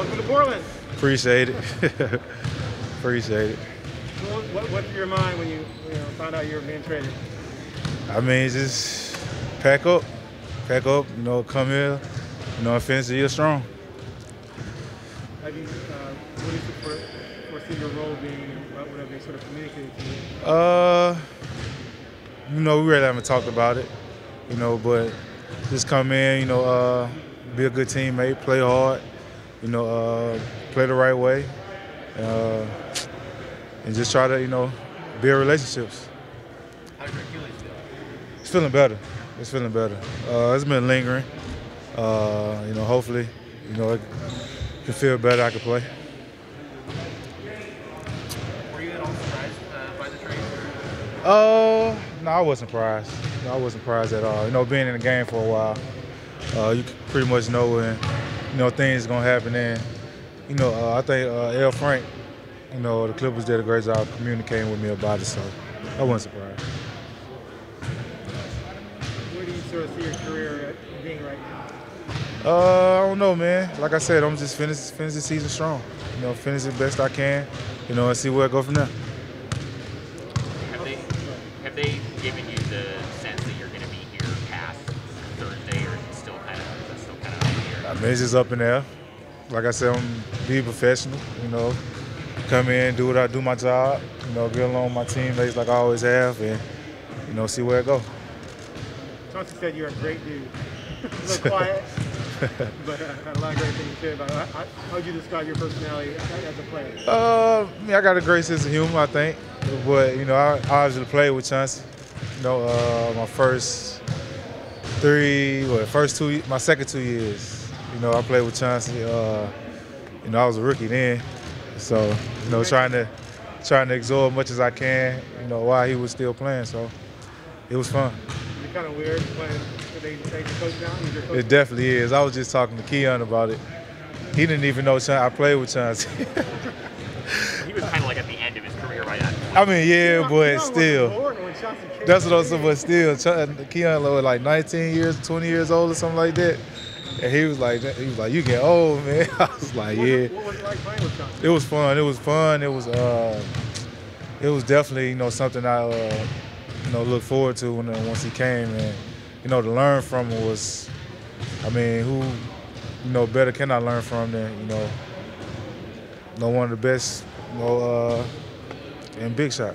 Welcome to Portland. Appreciate it. Appreciate it. What, what, what's in your mind when you, you know, found out you were being traded? I mean, just pack up, pack up. You know, come here. You know, and you're strong. Have you, uh, what do you for, foresee your role being, what have they sort of communicated to you? Uh, you know, we really haven't talked about it. You know, but just come in. You know, uh, be a good teammate, play hard. You know, uh, play the right way, uh, and just try to you know build relationships. How's your Achilles feel? It's feeling better. It's feeling better. Uh, it's been lingering. Uh, you know, hopefully, you know, it can feel better. I can play. Were you at all surprised uh, by the trade? Uh, no, I wasn't surprised. No, I wasn't surprised at all. You know, being in the game for a while, uh, you pretty much know when you know things gonna happen. And you know, uh, I think uh, L. Frank, you know, the Clippers did a great job communicating with me about it, so I wasn't surprised. Where do you sort of see your career being right now? Uh, I don't know, man. Like I said, I'm just finish finish the season strong. You know, finish the best I can. You know, and see where I go from there. Have they have they given you the I mean, it's just up in there. Like I said, I'm be professional. You know, come in, do what I do, my job. You know, get along with my teammates like I always have, and you know, see where it go. Chauncey said you're a great dude. a little quiet, but uh, a lot of great things to say about it. How, how would you describe your personality as a player? Uh, I mean, I got a great sense of humor, I think. But you know, I, I obviously played with Chauncey. You know, uh, my first three, well, first two, my second two years. You know, I played with Chauncey. Uh, you know, I was a rookie then, so you know, trying to trying to absorb as much as I can. You know, while he was still playing, so it was fun. Is it kind of weird playing? Did they take the coach down? Coach It definitely is. I was just talking to Keon about it. He didn't even know Chauncey. I played with Chauncey. He was kind of like at the end of his career by that point. I mean, yeah, Keon- Keon but wasn't still. born when That's what I was saying, but still, Keon was like 19 years, 20 years old or something like that. And he was like, he was like, you get old, man. I was like, What- yeah. What was it like playing with? It was fun. It was fun. It was, uh, it was definitely, you know, something I, uh, you know, look forward to when uh, once he came. And you know, to learn from him was, I mean, who, you know, better can I learn from than you know, you know, one of the best, you know, uh, in big shot.